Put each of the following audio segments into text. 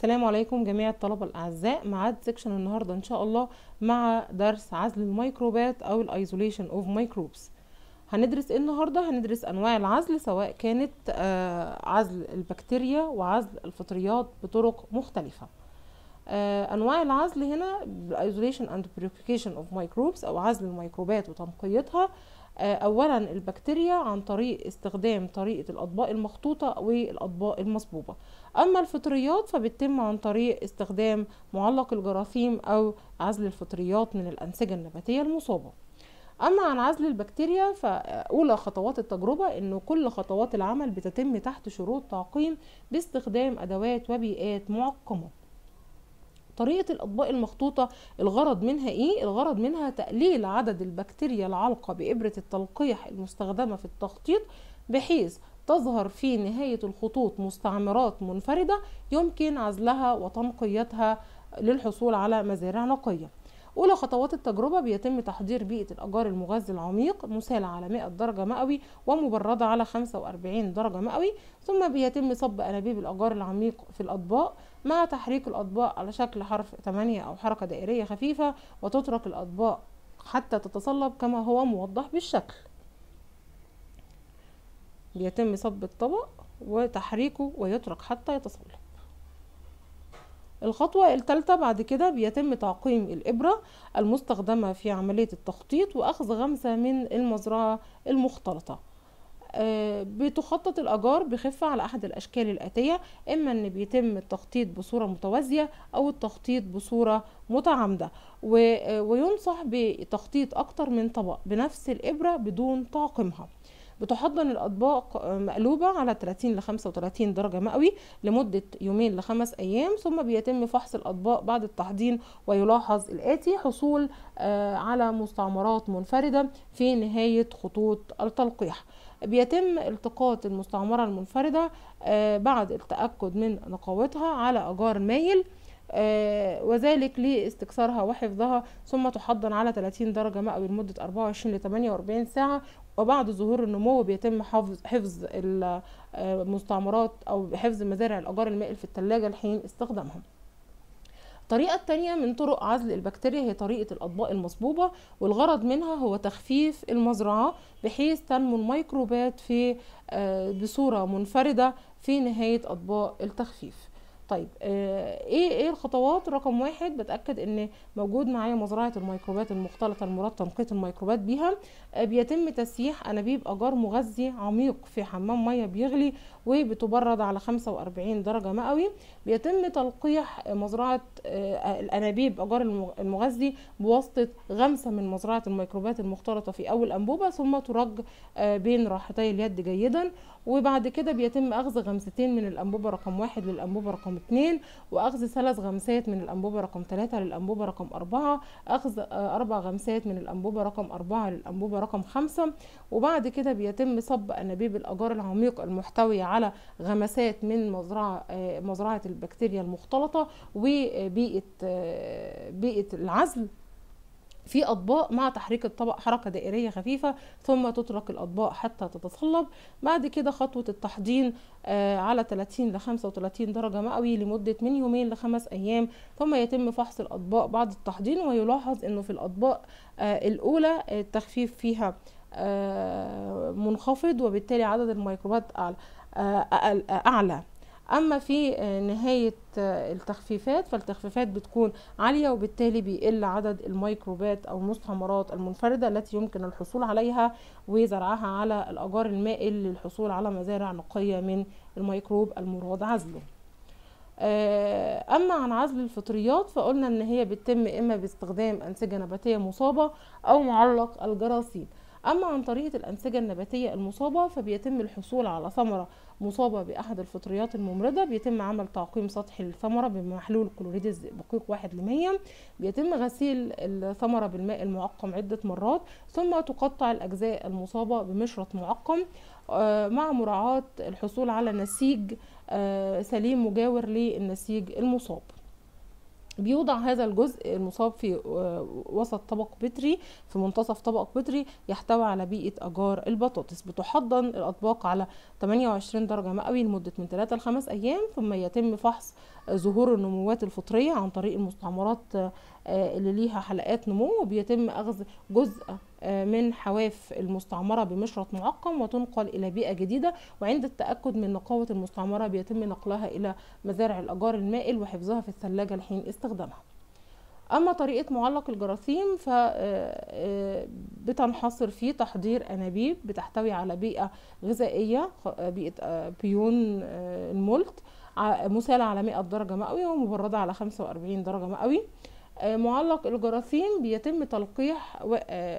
السلام عليكم جميع الطلبة الأعزاء معاد section النهاردة إن شاء الله مع درس عزل الميكروبات أو ال isolation of microbes هندرس إيه النهاردة؟ هندرس أنواع العزل سواء كانت آه، عزل البكتيريا وعزل الفطريات بطرق مختلفة. آه، أنواع العزل هنا ال isolation and purification of microbes أو عزل الميكروبات وتنقيتها. آه، أولا البكتيريا عن طريق استخدام طريقة الأطباق المخطوطة والأطباق المصبوبة. أما الفطريات فبتتم عن طريق استخدام معلق الجراثيم أو عزل الفطريات من الأنسجة النباتية المصابة. أما عن عزل البكتيريا فأولى خطوات التجربة إنه كل خطوات العمل بتتم تحت شروط تعقيم باستخدام أدوات وبيئات معقمة. طريقة الأطباق المخطوطة الغرض منها إيه؟ الغرض منها تقليل عدد البكتيريا العالقة بإبرة التلقيح المستخدمة في التخطيط بحيث تظهر في نهاية الخطوط مستعمرات منفردة يمكن عزلها وتنقيتها للحصول على مزارع نقية أولى خطوات التجربة بيتم تحضير بيئة الأجار المغذي العميق مسالة على 100 درجة مئوي ومبردة على 45 درجة مئوي ثم بيتم صب أنابيب الأجار العميق في الأطباق مع تحريك الأطباق على شكل حرف 8 أو حركة دائرية خفيفة وتترك الأطباق حتى تتصلب كما هو موضح بالشكل. بيتم صب الطبق وتحريكه ويترك حتى يتصلب. الخطوة الثالثة بعد كده بيتم تعقيم الإبرة المستخدمة في عملية التخطيط وأخذ غمسة من المزرعة المختلطة. آه، بتخطط الأجار بخفة على أحد الأشكال الآتية إما أن بيتم التخطيط بصورة متوازية أو التخطيط بصورة متعامدة وينصح بتخطيط أكتر من طبق بنفس الإبرة بدون تعقيمها. بتحضن الأطباق آه، مقلوبة على 30 ل 35 درجة مئوي لمدة يومين لخمس أيام ثم بيتم فحص الأطباق بعد التحضير ويلاحظ الآتي حصول آه، على مستعمرات منفردة في نهاية خطوط التلقيح. بيتم التقاط المستعمرة المنفردة آه، بعد التأكد من نقاوتها على أجار مايل وذلك لاستكثارها وحفظها ثم تحضن على 30 درجة مئوي لمدة 24 ل 48 ساعة. وبعد ظهور النمو بيتم حفظ حفظ المستعمرات أو حفظ مزارع الأجار المائل في الثلاجة لحين استخدامها الطريقة التانية من طرق عزل البكتيريا هي طريقة الأطباق المصبوبة والغرض منها هو تخفيف المزرعة بحيث تنمو الميكروبات في آه، بصورة منفردة في نهاية أطباق التخفيف. طيب آه، إيه إيه الخطوات؟ رقم واحد بتأكد إن موجود معايا مزرعة الميكروبات المختلطة المراد تنقيه الميكروبات بيها. آه، بيتم تسييح أنابيب أجار مغذي عميق في حمام مية بيغلي وبتبرد على 45 درجة مئوي. بيتم تلقيح مزرعة آه، الأنابيب أجار الم- المغذي بواسطة غمسة من مزرعة الميكروبات المختلطة في أول أنبوبة ثم ترج بين راحتي اليد جيدا. وبعد كده بيتم أخذ غمستين من الأنبوبة رقم واحد للأنبوبة رقم اتنين وأخذ ثلاث غمسات من الأنبوبة رقم ثلاثة للأنبوبة رقم أربعة أخذ آه، أربع غمسات من الأنبوبة رقم أربعة للأنبوبة رقم خمسة. وبعد كده بيتم صب أنابيب الأجار العميق المحتويه على غمسات من مزرعة آه، مزرعة البكتيريا المختلطة وبيئة آه، بيئة العزل. في أطباق مع تحريك الطبق حركة دائرية خفيفة ثم تترك الأطباق حتى تتصلب بعد كده خطوة التحضير آه، على 30 ل 35 درجة مئوي لمدة من يومين لخمس أيام. ثم يتم فحص الأطباق بعد التحضير ويلاحظ إنه في الأطباق آه، الأولى التخفيف فيها آه، منخفض وبالتالي عدد الميكروبات أعلى آه، أعلى. أما في آه، نهاية آه، التخفيفات فالتخفيفات بتكون عالية وبالتالي بيقل عدد الميكروبات أو المستعمرات المنفردة التي يمكن الحصول عليها وزرعها على الأجار المائل للحصول على مزارع نقية من الميكروب المراد عزله. آه، أما عن عزل الفطريات فقلنا إن هي بتتم إما باستخدام أنسجة نباتية مصابة أو معلق الجراثيم. أما عن طريقة الأنسجة النباتية المصابة فبيتم الحصول على ثمرة مصابة بأحد الفطريات الممرضة. بيتم عمل تعقيم سطحي للثمرة بمحلول كلوريد الزئبقيق واحد لمية. بيتم غسيل الثمرة بالماء المعقم عدة مرات ثم تقطع الأجزاء المصابة بمشرط معقم. آه، مع مراعاة الحصول على نسيج آه، سليم مجاور للنسيج المصاب. بيوضع هذا الجزء المصاب في وسط طبق بتري في منتصف طبق بتري يحتوي على بيئة أجار البطاطس. بتحضن الأطباق على 28 درجة مئوي لمدة من 3 ل 5 أيام ثم يتم فحص ظهور النموات الفطرية عن طريق المستعمرات اللي ليها حلقات نمو وبيتم أخذ جزء من حواف المستعمرة بمشرط معقم وتنقل إلى بيئة جديدة. وعند التأكد من نقاوة المستعمرة بيتم نقلها إلى مزارع الأجار المائل وحفظها في الثلاجة لحين استخدامها. أما طريقة معلق الجراثيم فبتنحصر في تحضير أنابيب بتحتوي على بيئة غذائية بيئة بيون المولت مسالة على 100 درجة مئوية ومبردة على 45 درجة مئوي معلق الجراثيم بيتم تلقيح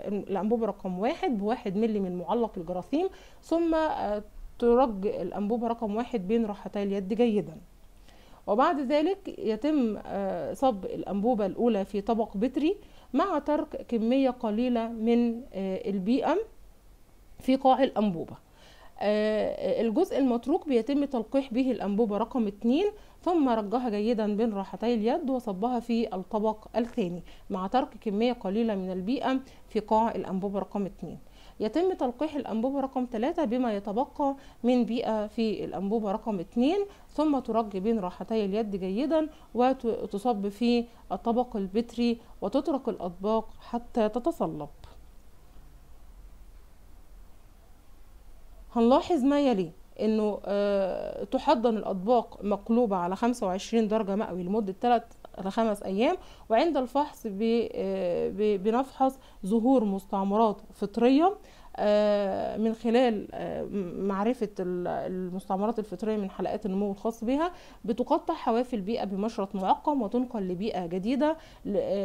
الأنبوبة رقم واحد بواحد ملي من معلق الجراثيم ثم ترج الأنبوبة رقم واحد بين راحتي اليد جيدا. وبعد ذلك يتم صب الأنبوبة الأولى في طبق بتري مع ترك كمية قليلة من البيئة في قاع الأنبوبة. الجزء المتروك بيتم تلقيح به الأنبوبة رقم 2 ثم رجها جيدا بين راحتي اليد وصبها في الطبق الثاني مع ترك كمية قليلة من البيئة في قاع الأنبوبة رقم 2 يتم تلقيح الأنبوبة رقم 3 بما يتبقى من بيئة في الأنبوبة رقم 2 ثم ترج بين راحتي اليد جيدا وتصب في الطبق البتري وتترك الأطباق حتى تتصلب. هنلاحظ ما يلي. إنه أه تحضن الأطباق مقلوبة على 25 درجة مئوي لمدة 3 ل 5 أيام وعند الفحص أه بنفحص ظهور مستعمرات فطرية. من خلال معرفة المستعمرات الفطرية من حلقات النمو الخاص بها بتقطع حواف البيئة بمشرط معقم وتنقل لبيئة جديدة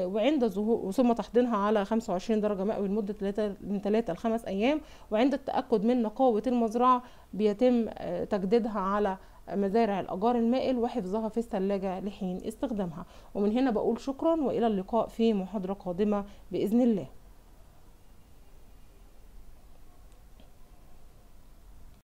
وعند ظهور ثم تحضينها على 25 درجة مئوي لمدة من 3 ل 5 أيام وعند التأكد من نقاوة المزرعة بيتم تجديدها على مزارع الأجار المائل وحفظها في الثلاجة لحين استخدامها. ومن هنا بقول شكرا وإلى اللقاء في محاضرة قادمة بإذن الله.